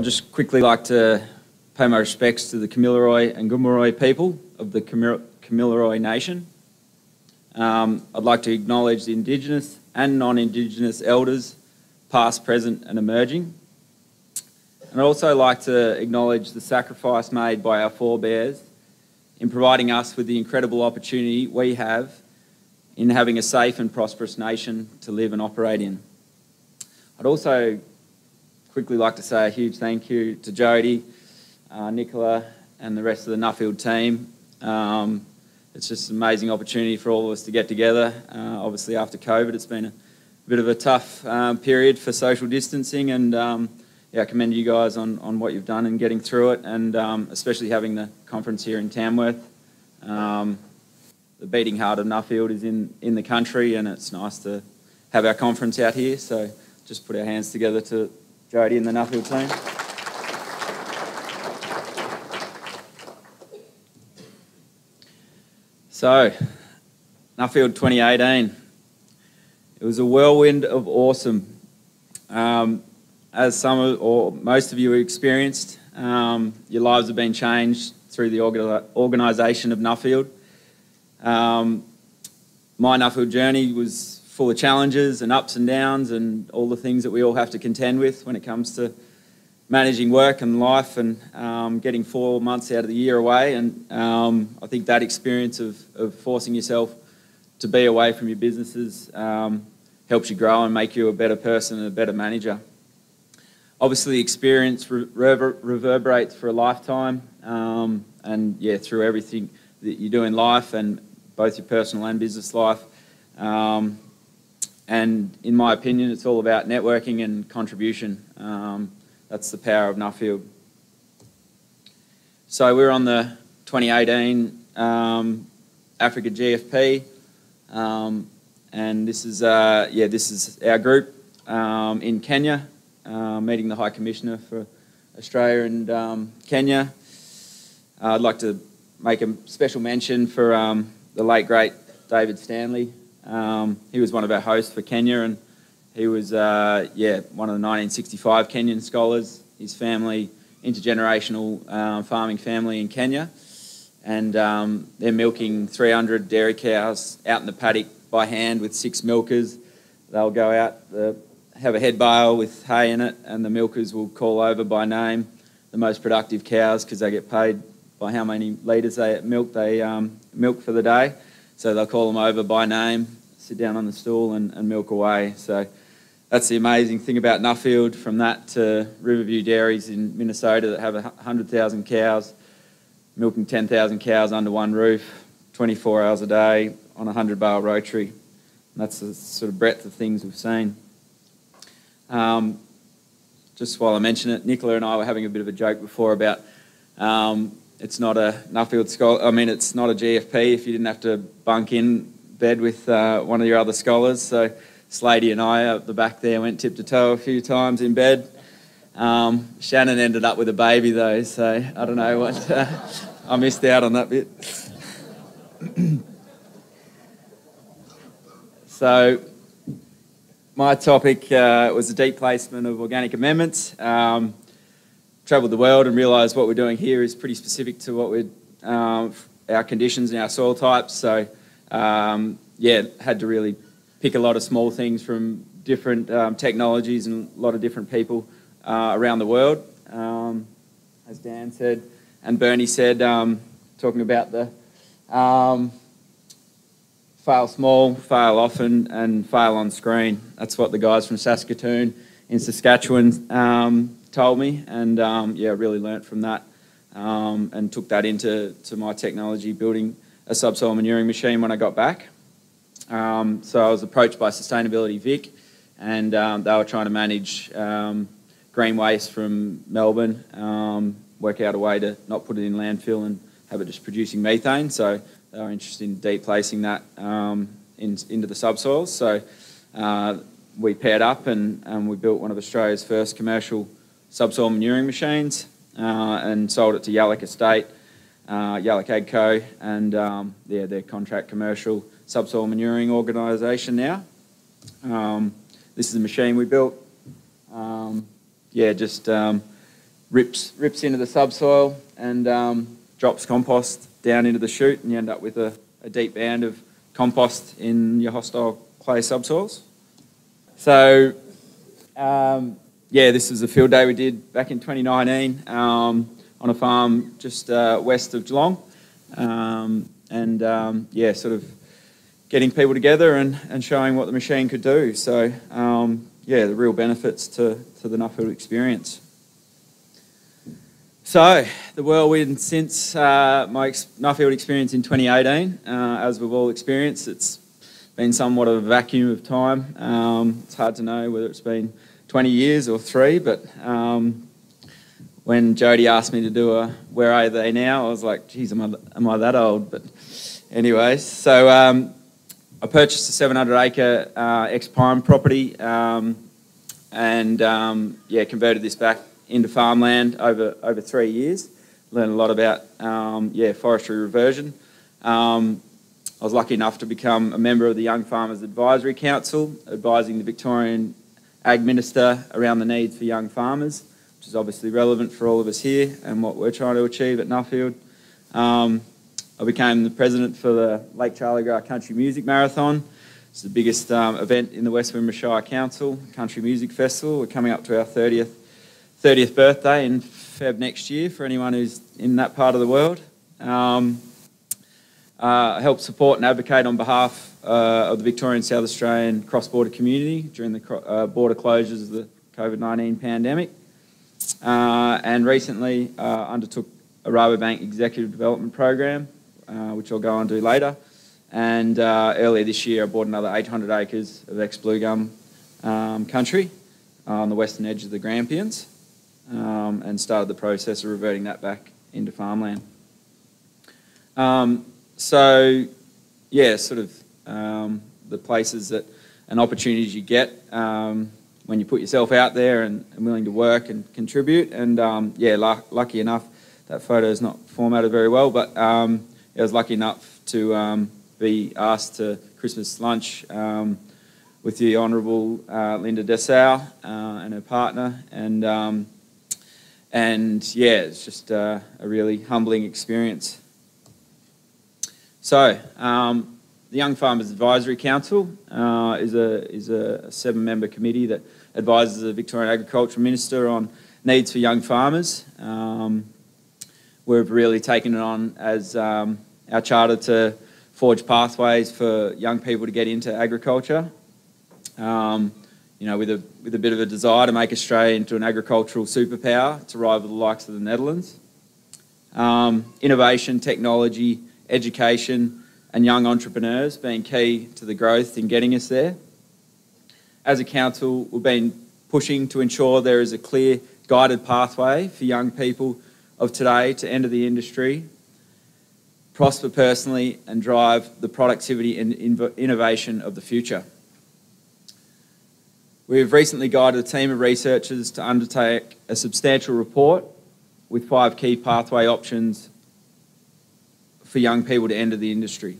I'd just quickly like to pay my respects to the Kamilaroi and Gomeroi people of the Kamilaroi Nation. Um, I'd like to acknowledge the Indigenous and non-Indigenous elders, past, present and emerging. And I'd also like to acknowledge the sacrifice made by our forebears in providing us with the incredible opportunity we have in having a safe and prosperous nation to live and operate in. I'd also quickly like to say a huge thank you to Jody, uh, Nicola, and the rest of the Nuffield team. Um, it's just an amazing opportunity for all of us to get together. Uh, obviously, after COVID, it's been a bit of a tough um, period for social distancing, and um, yeah, I commend you guys on, on what you've done and getting through it, and um, especially having the conference here in Tamworth. Um, the beating heart of Nuffield is in, in the country, and it's nice to have our conference out here. So just put our hands together to Jody and the Nuffield team. So, Nuffield 2018. It was a whirlwind of awesome. Um, as some of, or most of you experienced, um, your lives have been changed through the organisation of Nuffield. Um, my Nuffield journey was full of challenges and ups and downs and all the things that we all have to contend with when it comes to managing work and life and um, getting four months out of the year away. And um, I think that experience of, of, forcing yourself to be away from your businesses um, helps you grow and make you a better person and a better manager obviously experience rever reverberates for a lifetime um, and yeah through everything that you do in life and both your personal and business life um, and in my opinion it's all about networking and contribution um, that's the power of Nuffield so we're on the 2018 um, Africa GFP um, and this is uh, yeah this is our group um, in Kenya uh, meeting the High Commissioner for Australia and um, Kenya. Uh, I'd like to make a special mention for um, the late great David Stanley. Um, he was one of our hosts for Kenya and he was, uh, yeah, one of the 1965 Kenyan scholars. His family, intergenerational uh, farming family in Kenya. And um, they're milking 300 dairy cows out in the paddock by hand with six milkers. They'll go out, the have a head bale with hay in it, and the milkers will call over by name the most productive cows because they get paid by how many litres they milk they um, milk for the day. So they'll call them over by name, sit down on the stool, and, and milk away. So that's the amazing thing about Nuffield. From that to Riverview Dairies in Minnesota that have 100,000 cows, milking 10,000 cows under one roof, 24 hours a day on a 100 bale rotary. And that's the sort of breadth of things we've seen. Um, just while I mention it, Nicola and I were having a bit of a joke before about um, it's not a Nuffield scholar. I mean, it's not a GFP if you didn't have to bunk in bed with uh, one of your other scholars. So Slady and I at the back there went tip to toe a few times in bed. Um, Shannon ended up with a baby though, so I don't know what. Uh, I missed out on that bit. so my topic uh, was the deep placement of organic amendments. Um, traveled the world and realised what we're doing here is pretty specific to what we're, um, our conditions and our soil types. So, um, yeah, had to really pick a lot of small things from different um, technologies and a lot of different people uh, around the world. Um, as Dan said, and Bernie said, um, talking about the fail small, fail often, and fail on screen. That's what the guys from Saskatoon in Saskatchewan um, told me, and um, yeah, really learnt from that um, and took that into to my technology, building a subsoil manuring machine when I got back. Um, so I was approached by Sustainability Vic, and um, they were trying to manage um, green waste from Melbourne, work out a way to not put it in landfill and have it just producing methane. So they were interested in deep placing that um, in, into the subsoils. So uh, we paired up and, and, we built one of Australia's first commercial subsoil manuring machines uh, and sold it to Yallock Estate, uh, Yallock AgCo, and um, yeah, their contract commercial subsoil manuring organisation now. Um, this is a machine we built. Um, yeah, just um, rips rips into the subsoil and um, drops compost down into the chute, and you end up with a, a deep band of compost in your hostile clay subsoils. So, um, yeah, this was a field day we did back in 2019 um, on a farm just uh, west of Geelong. Um, and um, yeah, sort of getting people together and, and showing what the machine could do. So, um, yeah, the real benefits to, to the Nuffield experience. So, the whirlwind since uh, my ex- Nuffield experience in 2018, uh, as we've all experienced, it's been somewhat of a vacuum of time. Um, it's hard to know whether it's been 20 years or three, but um, when Jody asked me to do a Where Are They Now, I was like, geez, am I, am I that old? But, anyways, so um, I purchased a 700 acre uh, ex Prime property um, and um, yeah, converted this back into farmland over, over three years. Learned a lot about um, yeah, forestry reversion. Um, I was lucky enough to become a member of the Young Farmers Advisory Council, advising the Victorian Ag Minister around the needs for young farmers, which is obviously relevant for all of us here and what we're trying to achieve at Nuffield. Um, I became the president for the Lake Charlegrark Country Music Marathon. It's the biggest um, event in the West Wimmera Council, Country Music Festival. We're coming up to our 30th, 30th birthday in Feb next year for anyone who's in that part of the world. Um, uh, helped support and advocate on behalf uh, of the Victorian South Australian cross-border community during the uh, border closures of the COVID-19 pandemic. Uh, and recently uh, undertook a Rabobank Executive Development Program uh, which I'll go on to later. And earlier this year, I bought another 800 acres of ex blue gum um, country on the western edge of the Grampians um, and started the process of reverting that back into farmland. Um, so, yeah, sort of um, the places that and opportunities you get um, when you put yourself out there and, and willing to work and contribute. And um, yeah, lucky enough, that photo is not formatted very well, but um, I was lucky enough to um, be asked to Christmas lunch with the Honourable uh, Linda Dessau uh, and her partner, and um, and yeah, it's just uh, a really humbling experience. So, um, the Young Farmers Advisory Council uh, is a is a seven-member committee that advises the Victorian Agriculture Minister on needs for young farmers. Um, we've really taken it on as um, our charter to forge pathways for young people to get into agriculture. Um, you know, with a, with a bit of a desire to make Australia into an agricultural superpower to rival the likes of the Netherlands. Um, innovation, technology, education, and young entrepreneurs being key to the growth in getting us there. As a council, we've been pushing to ensure there is a clear guided pathway for young people of today to enter the industry, prosper personally, and drive the productivity and innovation of the future. We have recently guided a team of researchers to undertake a substantial report with five key pathway options for young people to enter the industry.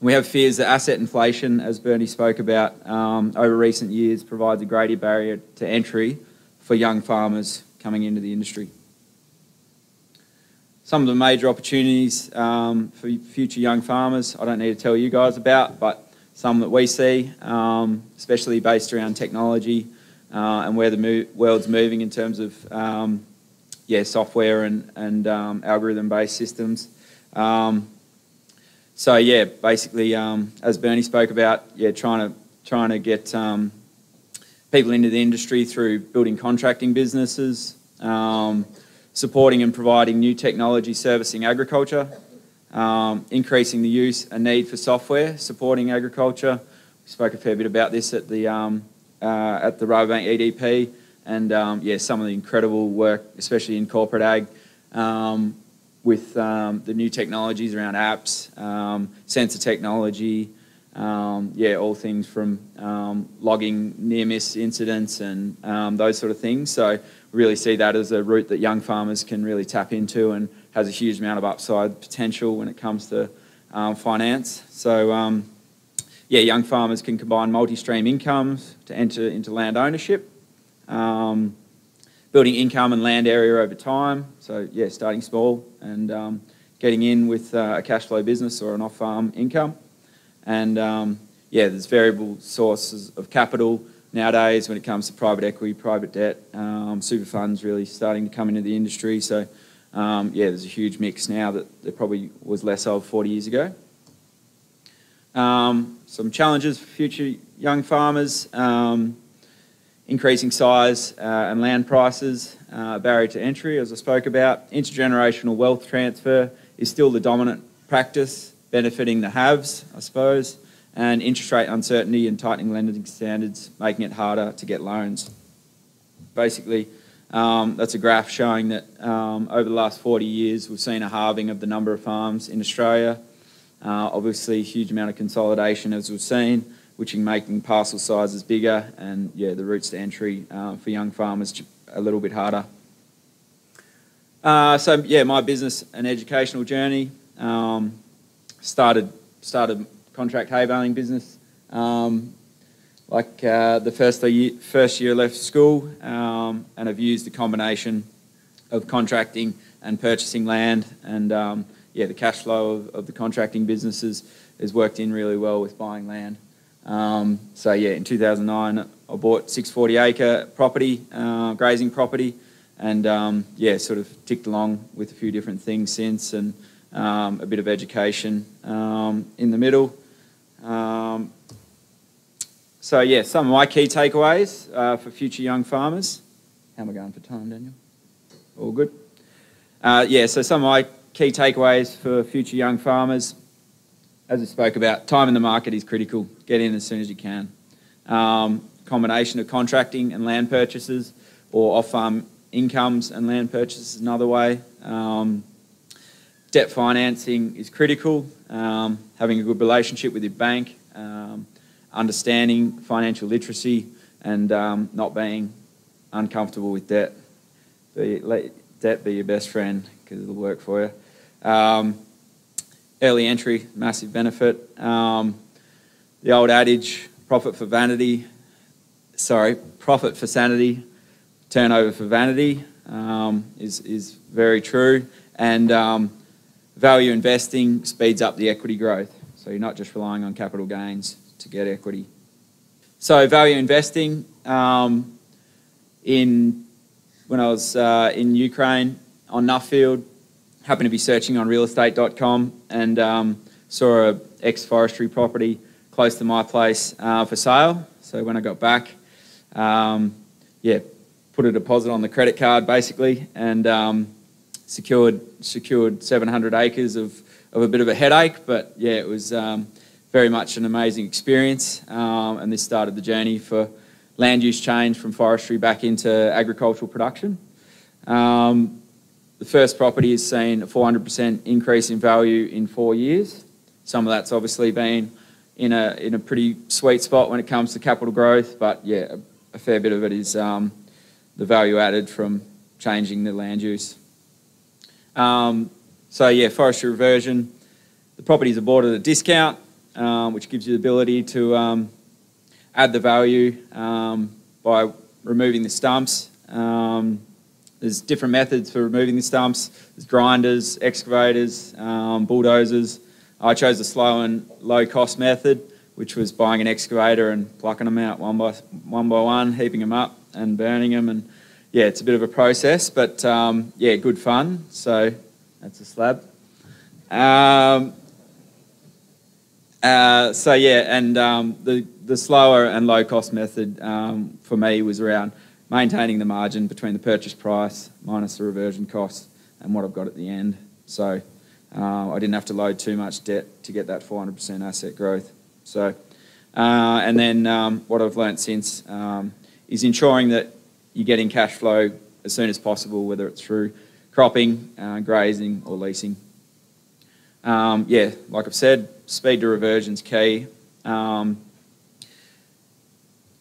We have fears that asset inflation, as Bernie spoke about um, over recent years, provides a greater barrier to entry for young farmers coming into the industry some of the major opportunities um, for future young farmers, I don't need to tell you guys about, but some that we see, um, especially based around technology uh, and where the mo- world's moving in terms of um, yeah, software and, and um, algorithm-based systems. Um, so yeah, basically, um, as Bernie spoke about, yeah, trying to trying to get people into the industry through building contracting businesses. Um, supporting and providing new technology servicing agriculture, um, increasing the use and need for software supporting agriculture. We spoke a fair bit about this at the um, uh, at the Rabobank EDP, and um, yeah, some of the incredible work, especially in corporate ag, um, with um, the new technologies around apps, um, sensor technology. yeah, all things from logging near miss incidents and those sort of things. So really see that as a route that young farmers can really tap into and has a huge amount of upside potential when it comes to um, finance. So, um, yeah, young farmers can combine multi stream incomes to enter into land ownership. Building income and land area over time. So yeah, starting small and um, getting in with uh, a cash flow business or an off-farm income. And um, yeah, there's variable sources of capital nowadays when it comes to private equity, private debt, um, super funds really starting to come into the industry. So um, yeah, there's a huge mix now that there probably was less of 40 years ago. Um, some challenges for future young farmers, um, increasing size uh, and land prices, uh, barrier to entry, as I spoke about. Intergenerational wealth transfer is still the dominant practice, benefiting the haves, I suppose, and interest rate uncertainty and tightening lending standards, making it harder to get loans. Basically, um, that's a graph showing that um, over the last 40 years, we've seen a halving of the number of farms in Australia. Uh, obviously, a huge amount of consolidation, as we've seen, which is making parcel sizes bigger, and yeah, the routes to entry uh, for young farmers a little bit harder. Uh, so yeah, my business and educational journey um, started started contract hay baling business. Um, like uh, the first year, first year left school, um, and I've used a combination of contracting and purchasing land, and um, yeah, the cash flow of, of, the contracting businesses has worked in really well with buying land. Um, so yeah, in 2009, I bought 640 acre property, uh, grazing property, and um, yeah, sort of ticked along with a few different things since, and um, a bit of education um, in the middle. Um, so yeah, some of my key takeaways uh, for future young farmers. How am I going for time, Daniel? All good. Uh, yeah, so some of my key takeaways for future young farmers, as I spoke about, time in the market is critical. Get in as soon as you can. Um, combination of contracting and land purchases, or off-farm incomes and land purchases is another way. Um, debt financing is critical. Um, having a good relationship with your bank. Um, understanding financial literacy and um, not being uncomfortable with debt. Be, let debt be your best friend because it'll work for you. Early entry, massive benefit. Um, the old adage, profit for vanity, sorry, profit for sanity, turnover for vanity um, is, is very true. And um, value investing speeds up the equity growth. So you're not just relying on capital gains to get equity. So value investing um, in when I was uh, in Ukraine on Nuffield, happened to be searching on realestate.com and um, saw a ex-forestry property close to my place uh, for sale. So when I got back, um, yeah, put a deposit on the credit card basically and um, secured secured 700 acres of, of a bit of a headache, but yeah, it was um, very much an amazing experience. Um, and this started the journey for land use change from forestry back into agricultural production. Um, the first property has seen a 400% increase in value in four years. Some of that's obviously been in a, in a pretty sweet spot when it comes to capital growth, but yeah, a, a fair bit of it is um, the value added from changing the land use. Um, so yeah, forestry reversion. The properties are bought at a discount um, which gives you the ability to um, add the value um, by removing the stumps. Um, there's different methods for removing the stumps. There's grinders, excavators, um, bulldozers. I chose the slow and low cost method, which was buying an excavator and plucking them out one by one, by one heaping them up and burning them. And yeah, it's a bit of a process, but um, yeah, good fun. So that's a slab. Um, uh, so yeah, and um, the the slower and low cost method um, for me was around maintaining the margin between the purchase price minus the reversion cost and what I've got at the end. So uh, I didn't have to load too much debt to get that 400% asset growth. So uh, and then um, what I've learnt since um, is ensuring that you're getting cash flow as soon as possible, whether it's through cropping, uh, grazing, or leasing. Um, yeah, like I've said, speed to reversion's key. Um,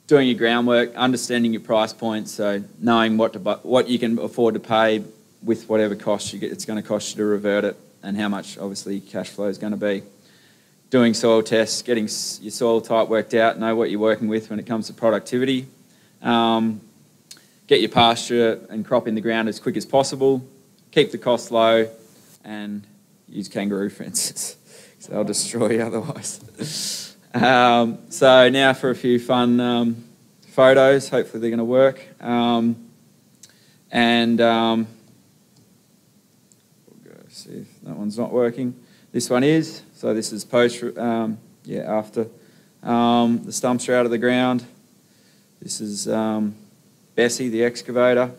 doing your groundwork, understanding your price points, so knowing what to what you can afford to pay with whatever cost you get, it's going to cost you to revert it, and how much obviously cash flow is going to be. Doing soil tests, getting your soil type worked out, know what you're working with when it comes to productivity. Um, get your pasture and crop in the ground as quick as possible, keep the cost low, and use kangaroo fences. so they'll destroy you otherwise. Um, so now for a few fun um, photos. Hopefully they're going to work. Um, and um, we'll go see if that one's not working. This one is. So this is post, um, yeah, after um, the stumps are out of the ground. This is Bessie, the excavator,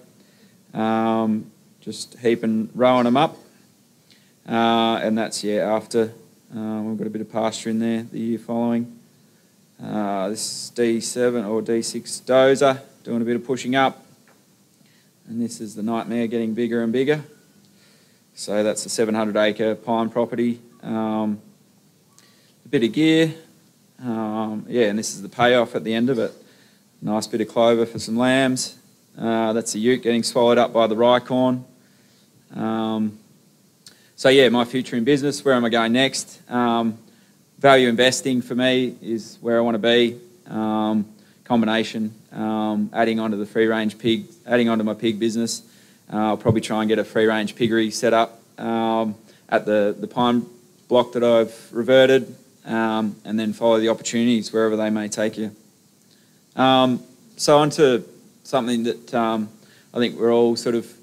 just heaping, rowing them up. Uh, and that's, yeah, after uh, we've got a bit of pasture in there the year following. Uh, this is D7 or D6 dozer, doing a bit of pushing up. And this is the nightmare getting bigger and bigger. So that's a 700 acre pine property. Um, a bit of gear. Um, yeah, and this is the payoff at the end of it. Nice bit of clover for some lambs. Uh, that's the ute getting swallowed up by the rye Um, so yeah, my future in business, where am I going next? Um, value investing for me is where I want to be. Um, combination, um, adding onto the free range pig, adding onto my pig business. Uh, I'll probably try and get a free range piggery set up um, at the, the pine block that I've reverted um, and then follow the opportunities wherever they may take you. Um, so, on to something that I think we're all sort of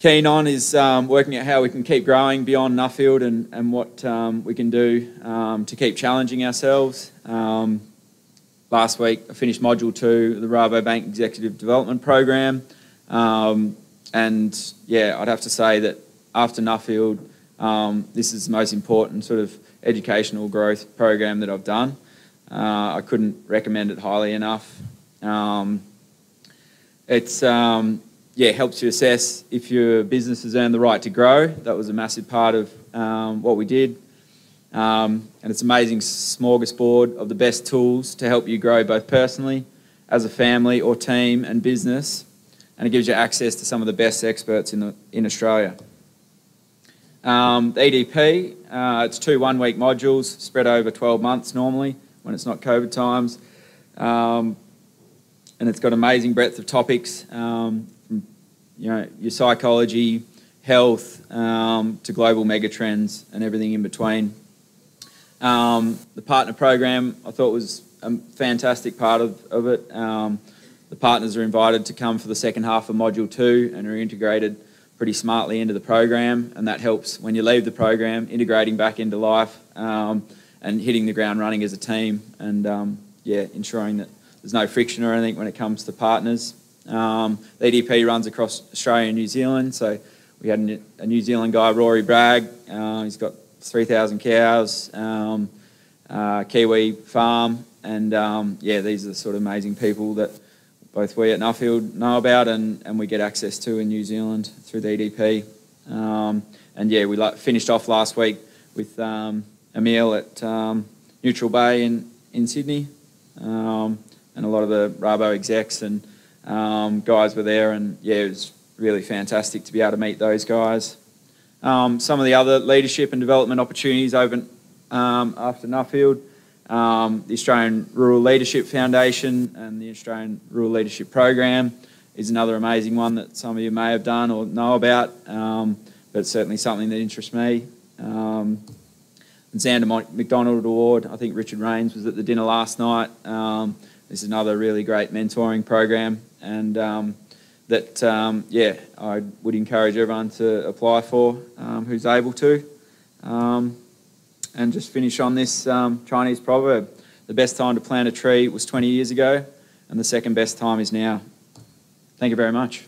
keen on is um, working out how we can keep growing beyond Nuffield and, and what um, we can do um, to keep challenging ourselves. last week, I finished Module 2 of the Rabobank Executive Development Program. and yeah, I'd have to say that after Nuffield, um, this is the most important sort of educational growth program that I've done. Uh, I couldn't recommend it highly enough. Um, it's um, yeah helps you assess if your business has earned the right to grow. That was a massive part of um, what we did, um, and it's amazing smorgasbord of the best tools to help you grow both personally, as a family or team and business, and it gives you access to some of the best experts in the, in Australia. Um, the EDP, uh, it's two one week modules spread over 12 months normally when it's not COVID times. Um, and it's got amazing breadth of topics um, you know, your psychology, health, um, to global megatrends and everything in between. Um, the partner program I thought was a fantastic part of, of it. Um, the partners are invited to come for the second half of Module 2 and are integrated pretty smartly into the program, and that helps when you leave the program, integrating back into life um, and hitting the ground running as a team, and um, yeah, ensuring that there's no friction or anything when it comes to partners. Um, the EDP runs across Australia and New Zealand, so we had a New Zealand guy, Rory Bragg. Uh, he's got 3,000 cows, um, uh, Kiwi farm, and um, yeah, these are the sort of amazing people that both we at Nuffield know about and, and we get access to in New Zealand through the EDP. Um, and yeah, we like, finished off last week with um, a meal at um, Neutral Bay in, in Sydney. And a lot of the Rabo execs and um, guys were there. And yeah, it was really fantastic to be able to meet those guys. Um, some of the other leadership and development opportunities open after Nuffield um, the Australian Rural Leadership Foundation and the Australian Rural Leadership Program is another amazing one that some of you may have done or know about, um, but certainly something that interests me. Um, Zanda McDonald Award, I think Richard Rains was at the dinner last night. Um, this is another really great mentoring program, and um, that, um, yeah, I would encourage everyone to apply for um, who's able to. Um, and just finish on this um, Chinese proverb. The best time to plant a tree was 20 years ago, and the second best time is now. Thank you very much.